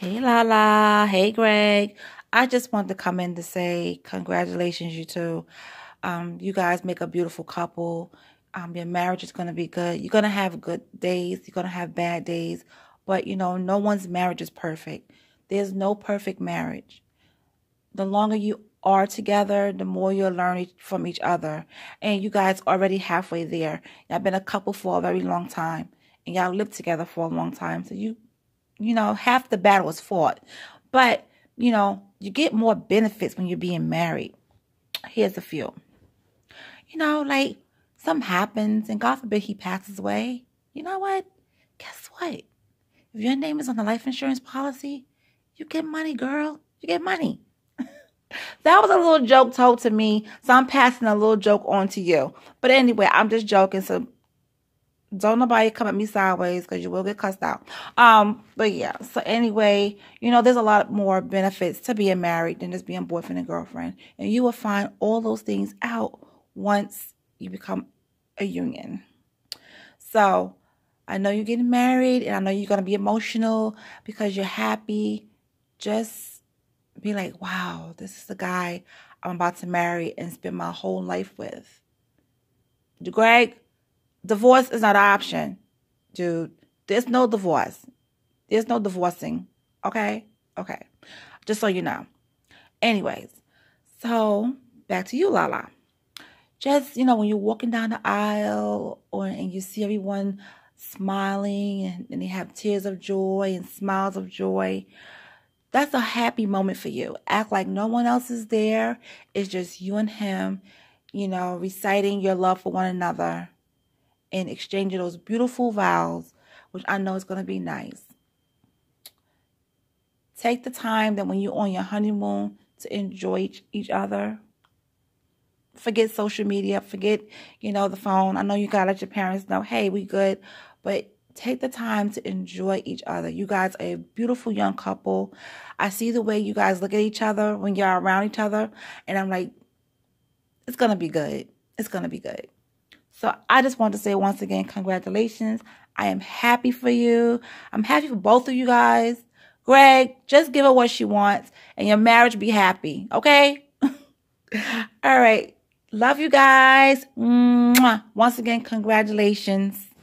Hey Lala, hey Greg. I just wanted to come in to say congratulations, you two. Um, you guys make a beautiful couple. Um, your marriage is going to be good. You're going to have good days. You're going to have bad days. But, you know, no one's marriage is perfect. There's no perfect marriage. The longer you are together, the more you'll learn from each other. And you guys already halfway there. Y'all been a couple for a very long time. And y'all lived together for a long time. So you you know, half the battle is fought. But, you know, you get more benefits when you're being married. Here's a few. You know, like something happens and God forbid he passes away. You know what? Guess what? If your name is on the life insurance policy, you get money, girl. You get money. that was a little joke told to me, so I'm passing a little joke on to you. But anyway, I'm just joking, so don't nobody come at me sideways because you will get cussed out. Um, but yeah. So anyway, you know, there's a lot more benefits to being married than just being boyfriend and girlfriend, and you will find all those things out once you become a union. So I know you're getting married, and I know you're gonna be emotional because you're happy. Just be like, wow, this is the guy I'm about to marry and spend my whole life with. Greg, divorce is not an option, dude. There's no divorce. There's no divorcing. Okay? Okay. Just so you know. Anyways, so back to you, Lala. Just, you know, when you're walking down the aisle or and you see everyone smiling and, and they have tears of joy and smiles of joy, that's a happy moment for you. Act like no one else is there. It's just you and him, you know, reciting your love for one another and exchanging those beautiful vows, which I know is going to be nice. Take the time that when you're on your honeymoon to enjoy each other. Forget social media, forget, you know, the phone. I know you gotta let your parents know, hey, we good, but take the time to enjoy each other. You guys are a beautiful young couple. I see the way you guys look at each other when you're around each other, and I'm like, it's gonna be good. It's gonna be good. So I just want to say once again, congratulations. I am happy for you. I'm happy for both of you guys. Greg, just give her what she wants and your marriage be happy. Okay? All right. Love you guys. Once again, congratulations.